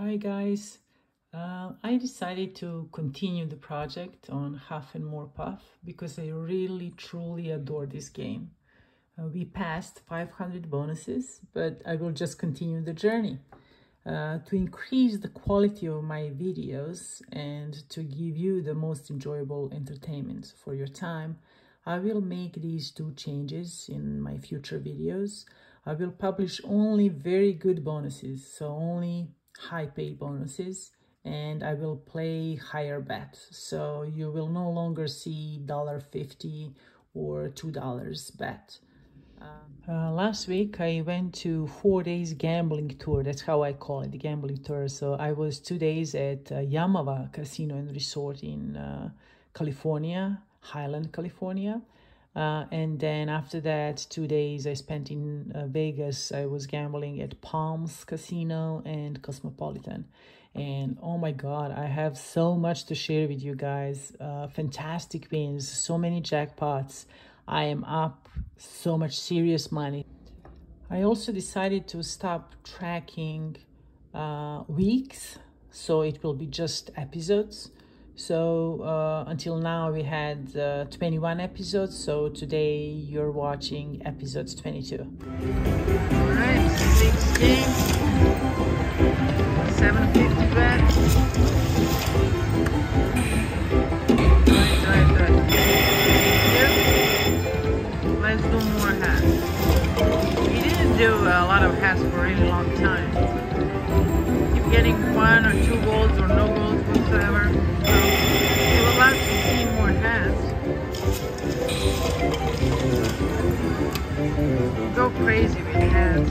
Hi guys, uh, I decided to continue the project on Huff n' More Puff because I really truly adore this game. Uh, we passed 500 bonuses, but I will just continue the journey. Uh, to increase the quality of my videos and to give you the most enjoyable entertainment for your time, I will make these two changes in my future videos. I will publish only very good bonuses, so only high pay bonuses and I will play higher bet. So you will no longer see $1.50 or $2 bet. Uh, last week I went to four days gambling tour. That's how I call it, the gambling tour. So I was two days at uh, Casino and Resort in uh, California, Highland, California. Uh, and then after that, two days I spent in uh, Vegas. I was gambling at Palms Casino and Cosmopolitan. And oh my God, I have so much to share with you guys. Uh, fantastic wins, so many jackpots. I am up so much serious money. I also decided to stop tracking uh, weeks, so it will be just episodes. So uh, until now we had uh, 21 episodes. So today you're watching episodes 22. All right, 16, 750 bet. Let's do more hats. We didn't do a lot of hats for a really long time. Keep getting one or two golds Go crazy with hands.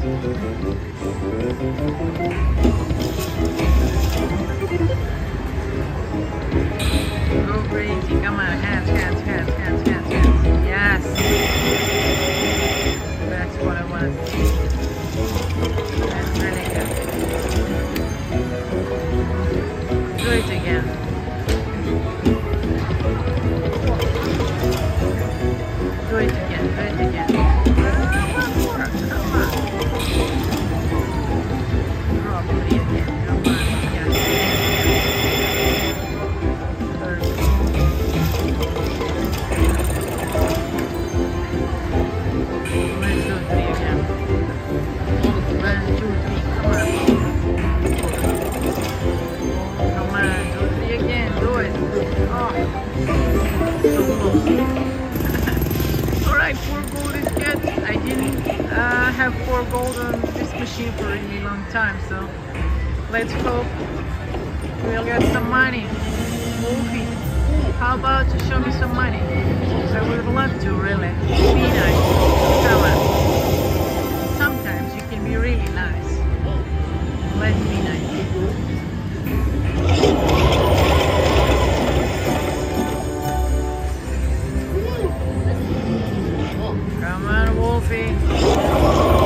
Go crazy. Come on, hands, hands, hands, hands, hands, hands. Yes. That's what I want to see. Good. Do it again. We'll get some money. Wolfie, how about you show me some money? I would love to, really. Be nice. Come on. Sometimes you can be really nice. Let's be nice. Come on, Wolfie.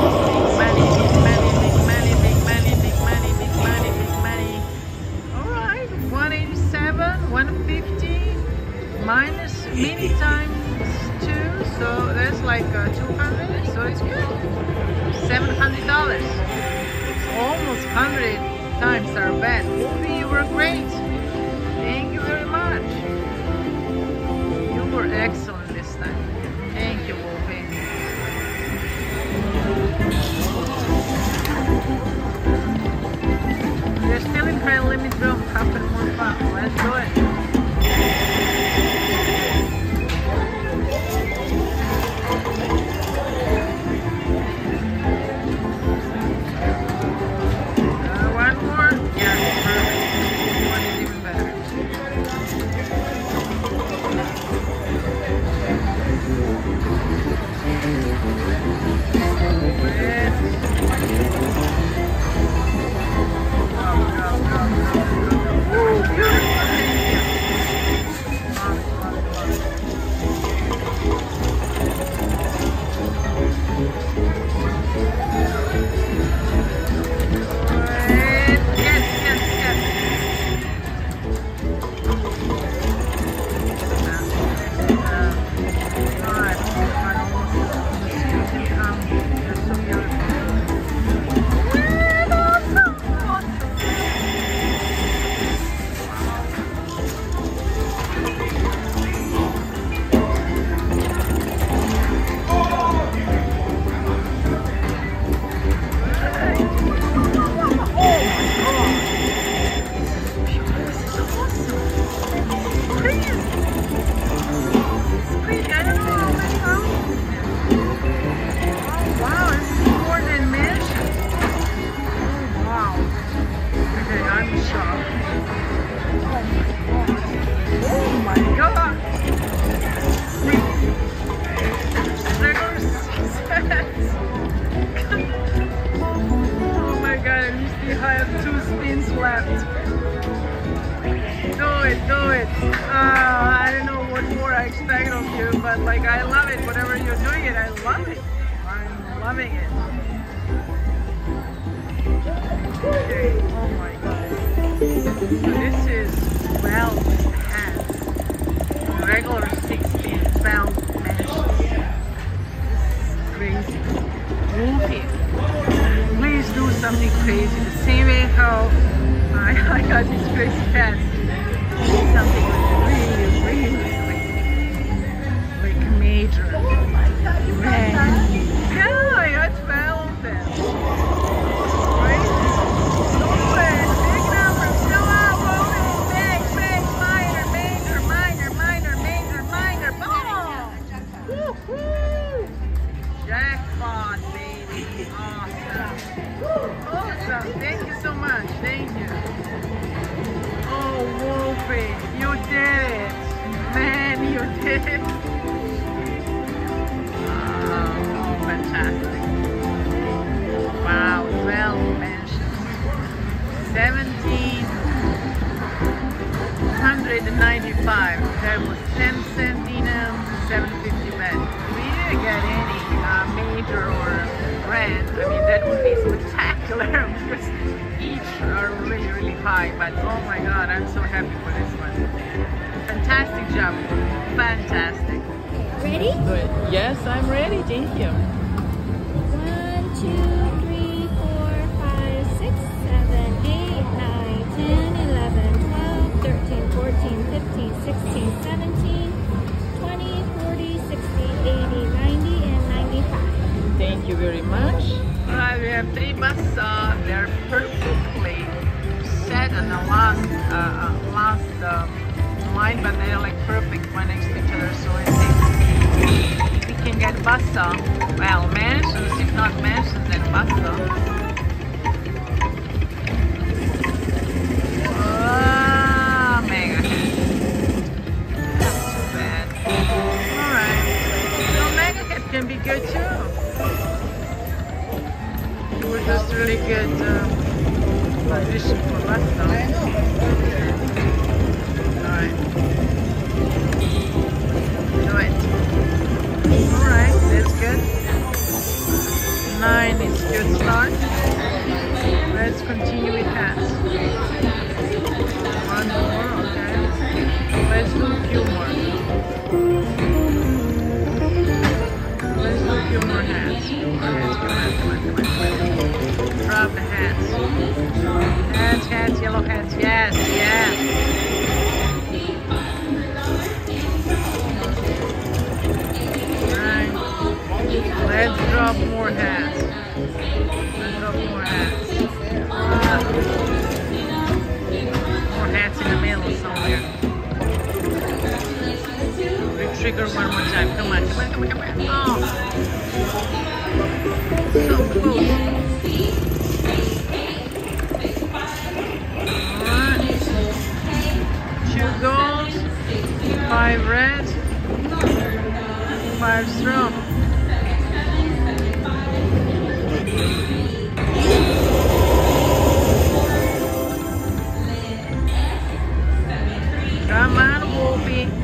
Mini times 2 so that's like uh, 200 so it's good. $700 it's almost 100 times our bet. You were great Regular Yeah. Three buzzsaw. They're perfectly set on the last, uh, uh, last uh, line, but they're like perfect one next to each other. So I think we can get buzzsaw, well, mansions, if not mansions, then mega cat can be good too. It was just really good um, position for us though. Alright. Do it. Alright, that's good. Nine is good start. Let's continue with hats. One more, okay. Let's do a few more. Let's do a few more hats. Few. Come on, come on, come on, come on. Drop the hats. Hats, hats, yellow hats. Yes, yes. Let's drop more hats. Let's drop more hats. More hats in the middle somewhere. Trigger one more time. Come on, come on, come on, come on. Oh. So close. Five red, five strong. Come on, Wolfie.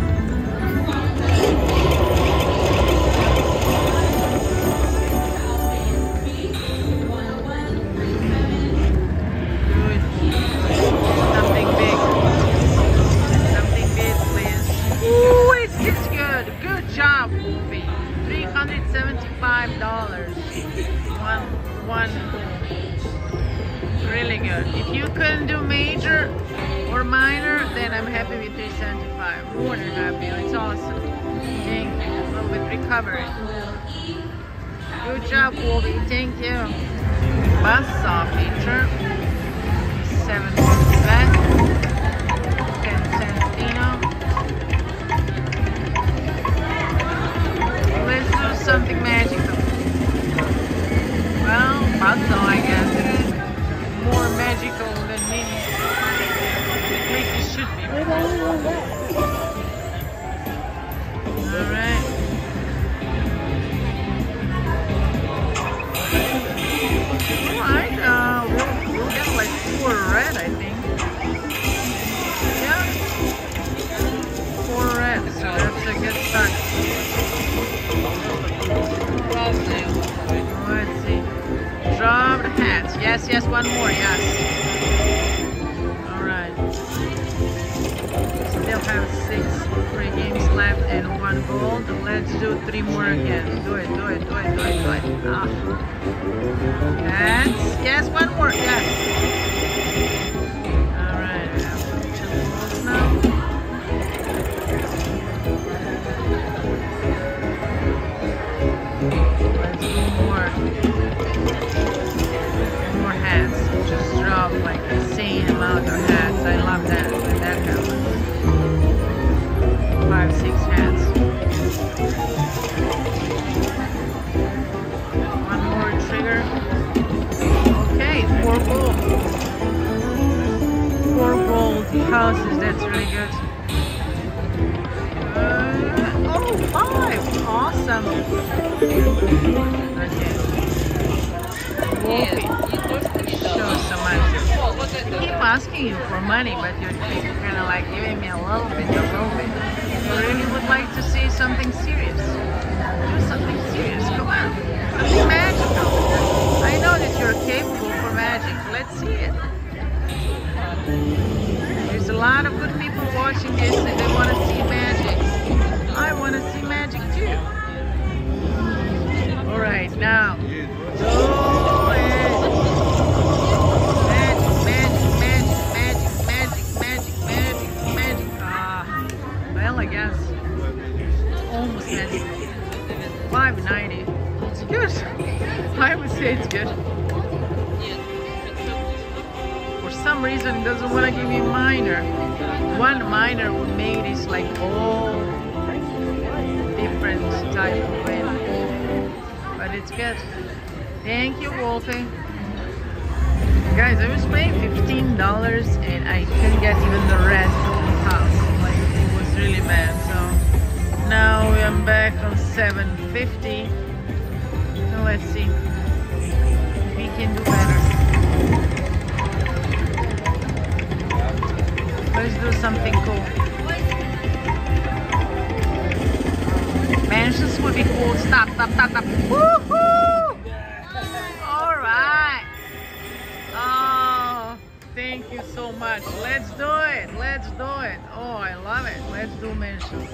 $375. One, one. Really good. If you couldn't do major or minor, then I'm happy with 375. More than happy. It's awesome. Thank you. Little recovery. Good job, Wolfie. Thank you. Buzzsaw feature. 7 something magical. Well, Buzzsaw, I guess. It is more magical than me. At least it should be. Alright. one more, yes. Alright. Still have six free games left and one gold. Let's do three more again. Do it, do it, do it, do it, do it. Ah. And yes, one more, yes. Alright. Thank you. Really good. Uh, oh, five. Awesome. Okay. Show some money. Keep asking you for money, but you're kind of like giving me a little bit, a little. I really would like to see something serious. Do something serious. Come on. Something magical. I know that you're capable for magic. Let's see it. There's a lot of good people watching this and they want to see magic. I want to see magic too. All right, now. Magic, magic, magic, magic, magic, magic, magic. Well, I guess almost magic. 590. It's good. I would say it's good. Some reason, doesn't want to give me minor. One minor would make this like all different type of win. But it's good. Thank you, Wolfie. Guys, I was paying $15 and I couldn't get even the rest of the house. Like, it was really bad. So now I'm back on 750. So let's see. If we can do better. Let's do something cool. Mansions would be cool. Stop, stop, stop, stop. Woohoo! Alright. Oh, thank you so much. Let's do it. Let's do it. Oh, I love it. Let's do mansions.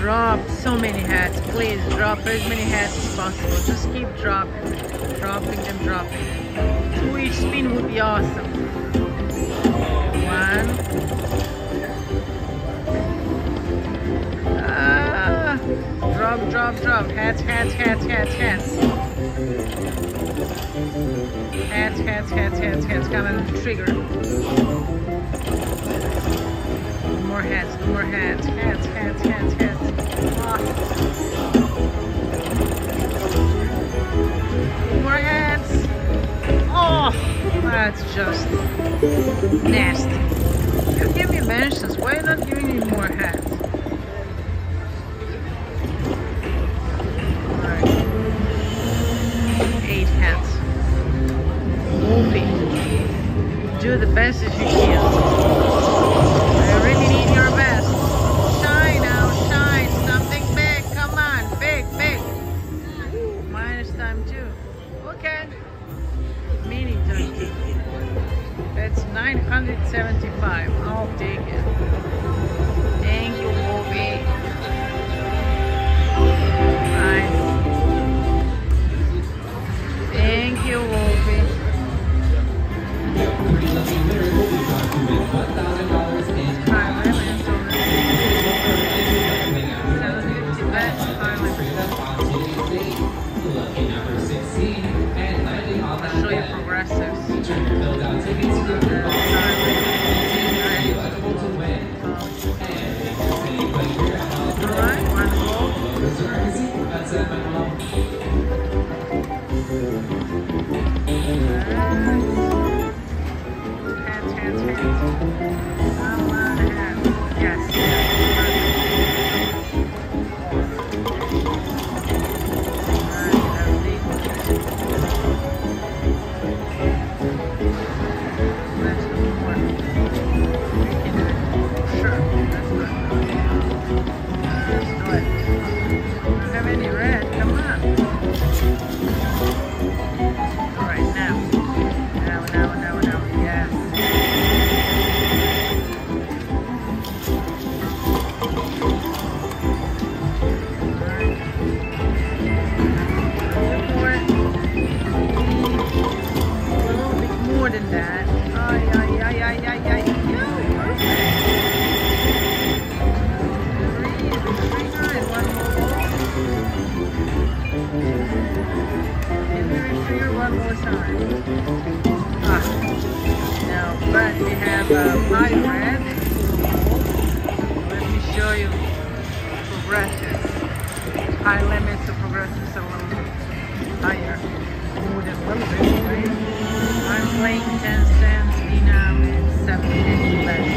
Drop so many hats. Please drop as many hats as possible. Just keep dropping. Dropping them, dropping. Two each spin would be awesome. One. Ah, drop, drop, drop. Hats, hats, hats, hats, hats. Hats, hats, hats, hats, hats. Come on, trigger. More hats, more hats, hats, hats, hats, hats. Ah. That's just nasty. You give me mansions, why not giving me more hats? Show Progressive is a little higher. A? I'm playing 10 cents, Dina with 750 left.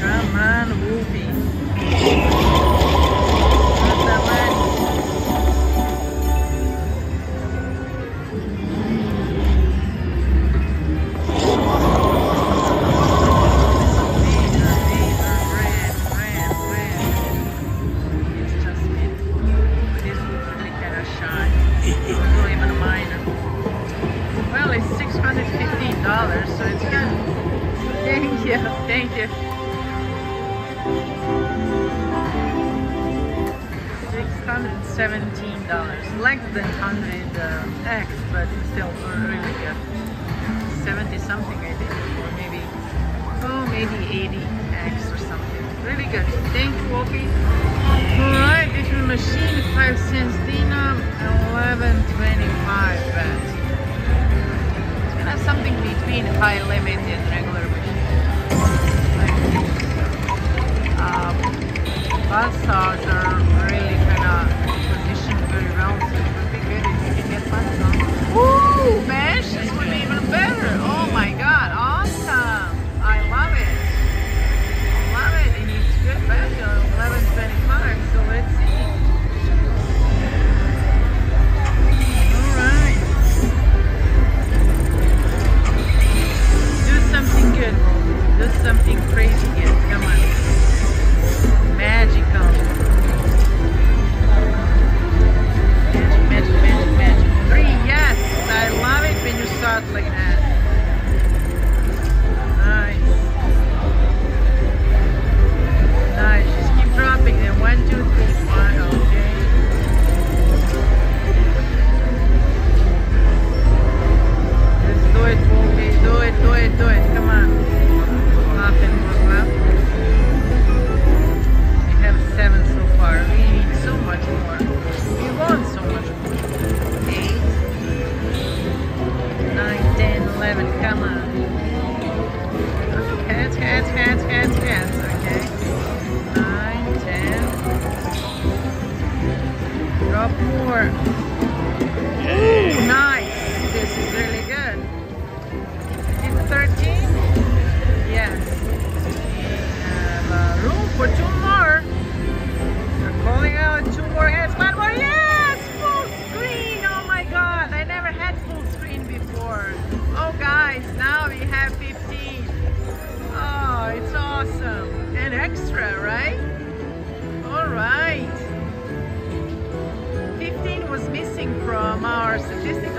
Come on, Wolfie. Thank you. Six hundred seventeen dollars, less than hundred uh, X, but still really good. Seventy something, I think, or maybe, oh, maybe eighty X or something. Really good. Thank you, Wolfie. All right, this is machine five cents Dina, eleven twenty-five bet. It's gonna have something between high limit and regular buzzsaws are really kind of positioned very well, so it would be good if you can get buzzsaws. Woo! Mesh, this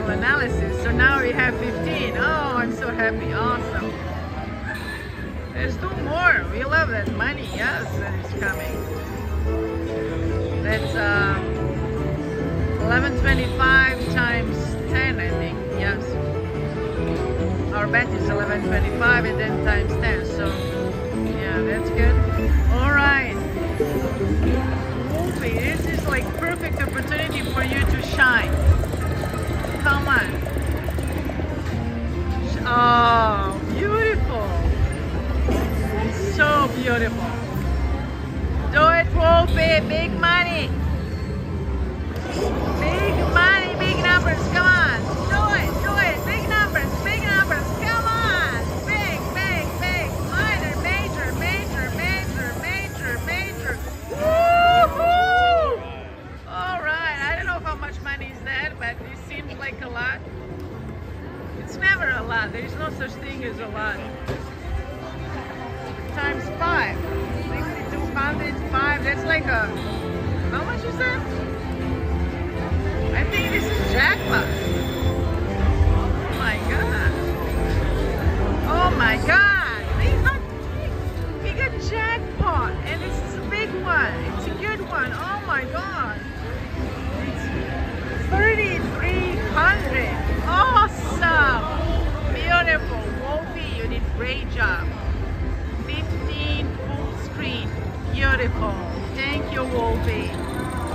analysis, so now we have 15. Oh, I'm so happy. Awesome. There's two more. We love that money. Yes, that is coming. That's uh, 1125 times 10, I think. Yes. Our bet is 1125 and then times 10. So, yeah, that's good. All right. Wolfie, this is like perfect opportunity for you to shine. On. Sh- Oh, beautiful. So beautiful. Do it, Wolfie. Big money. Lot. There is no such thing as a lot. Times five. 6,205. That's like a. How much is that? I think this is jackpot. Oh my god. Oh my god. We got, we got jackpot. And this is a big one. Great job. 15 full screen. Beautiful. Thank you, Wolfie.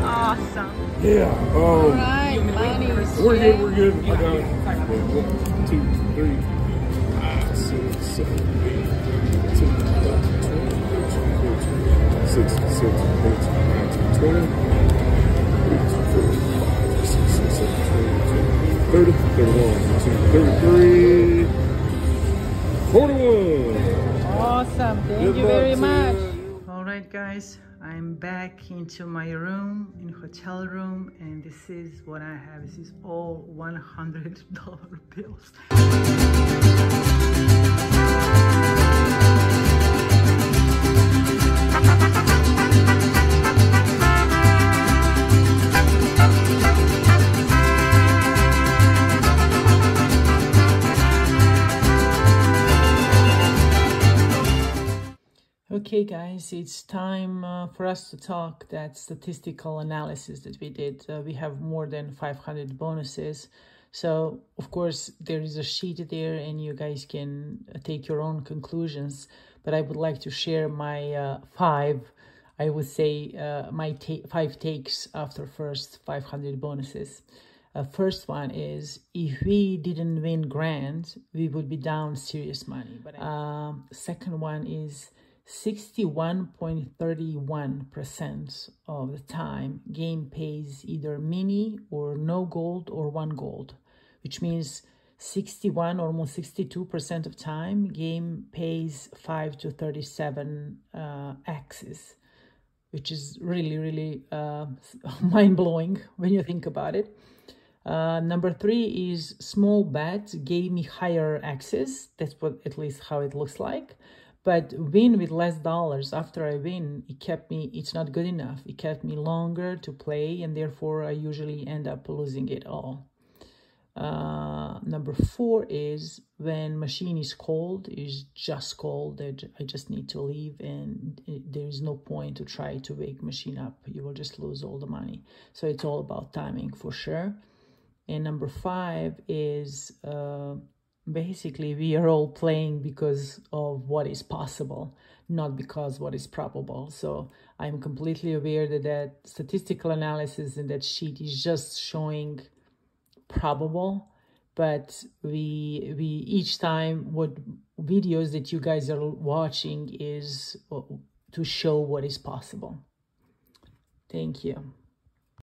Awesome. Yeah. All Um, right, money's we're good. We're good. I got it. One, two, three, five, six, seven, eight, nine, ten, eleven, twelve, thirteen, fourteen, sixteen, seventeen, eighteen, nineteen, twenty. Three, four, five, six, seven, eight, nine, 30, 31, 32, 33, 41. Awesome. Thank Good you very much. you. All right, guys, I'm back into my room, in hotel room, and this is what I have. This is all $100 bills. Okay, guys, it's time uh, for us to talk that statistical analysis that we did. Uh, we have more than 500 bonuses. So, of course, there is a sheet there and you guys can uh, take your own conclusions. But I would like to share my uh, five, I would say, uh, my ta- five takes after first 500 bonuses. Uh, first one is if we didn't win grand, we would be down serious money. But um, second one is 61.31% of the time game pays either mini or no gold or one gold, which means 61 almost 62% of time game pays 5 to 37 uh, axes which is really really uh, mind-blowing when you think about it uh, number three is small bet gave me higher axes. That's what at least how it looks like. But win with less dollars after I win, it kept me, it's not good enough. It kept me longer to play and therefore I usually end up losing it all. Uh, number four is when machine is cold, is just cold. I I just need to leave and it- there is no point to try to wake machine up. You will just lose all the money. So it's all about timing for sure. And number five is uh, basically we are all playing because of what is possible, not because what is probable. So I'm completely aware that that statistical analysis in that sheet is just showing probable, but we we each time what videos that you guys are watching is uh, to show what is possible. Thank you.